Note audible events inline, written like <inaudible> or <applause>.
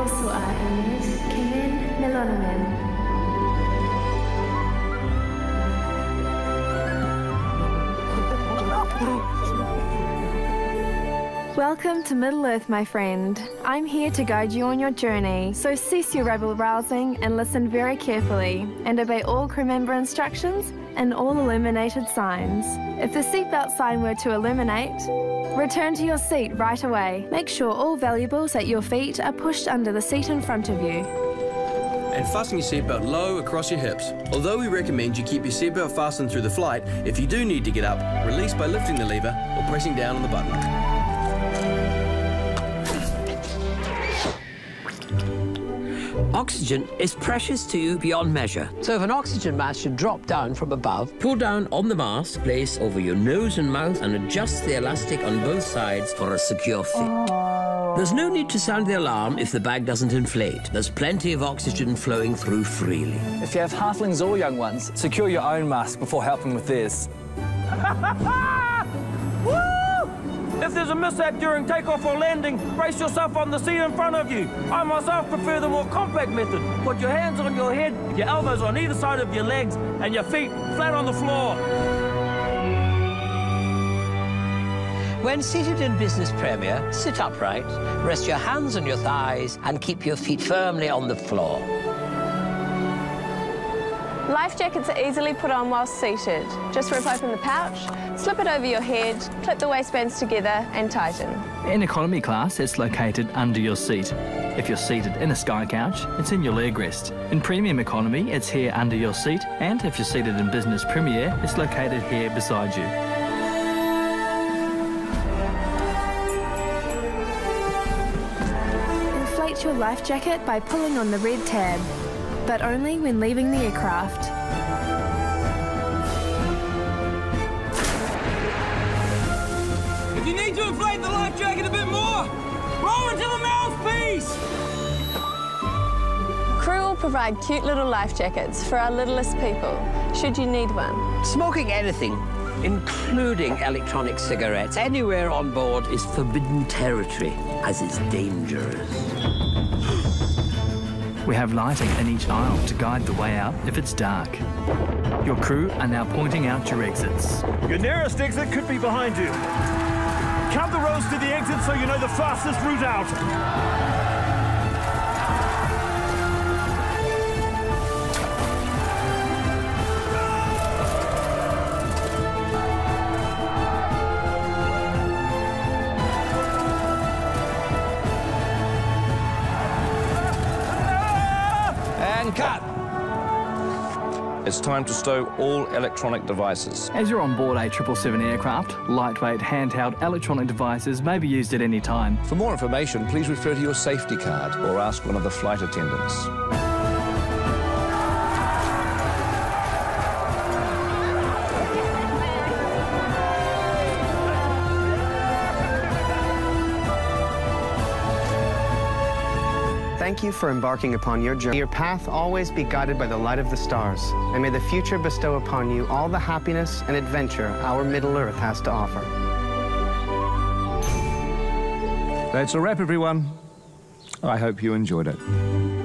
also are Emir Kenan Melonaman. Oh. <laughs> Welcome to Middle Earth, my friend. I'm here to guide you on your journey, so cease your rebel rousing and listen very carefully and obey all crew member instructions and all illuminated signs. If the seatbelt sign were to illuminate, return to your seat right away. Make sure all valuables at your feet are pushed under the seat in front of you. And fasten your seatbelt low across your hips. Although we recommend you keep your seatbelt fastened through the flight, if you do need to get up, release by lifting the lever or pressing down on the button. Oxygen is precious to you beyond measure. So if an oxygen mask should drop down from above, pull down on the mask, place over your nose and mouth, and adjust the elastic on both sides for a secure fit. There's no need to sound the alarm if the bag doesn't inflate. There's plenty of oxygen flowing through freely. If you have halflings or young ones, secure your own mask before helping with theirs. <laughs> If there's a mishap during takeoff or landing, brace yourself on the seat in front of you. I myself prefer the more compact method. Put your hands on your head, your elbows on either side of your legs, and your feet flat on the floor. When seated in Business Premier, sit upright, rest your hands on your thighs, and keep your feet firmly on the floor. Life jackets are easily put on while seated. Just rip open the pouch, slip it over your head, clip the waistbands together and tighten. In economy class, it's located under your seat. If you're seated in a sky couch, it's in your leg rest. In premium economy, it's here under your seat. And if you're seated in business premier, it's located here beside you. Inflate your life jacket by pulling on the red tab but only when leaving the aircraft. If you need to inflate the life jacket a bit more, roll into the mouthpiece! Crew will provide cute little life jackets for our littlest people, should you need one. Smoking anything, including electronic cigarettes, anywhere on board is forbidden territory, as it's dangerous. We have lighting in each aisle to guide the way out if it's dark. Your crew are now pointing out your exits. Your nearest exit could be behind you. Count the rows to the exit so you know the fastest route out. It's time to stow all electronic devices. As you're on board a 777 aircraft, lightweight handheld electronic devices may be used at any time. For more information, please refer to your safety card or ask one of the flight attendants. Thank you for embarking upon your journey. May your path always be guided by the light of the stars, and may the future bestow upon you all the happiness and adventure our Middle Earth has to offer. That's a wrap, everyone. I hope you enjoyed it.